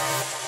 Life.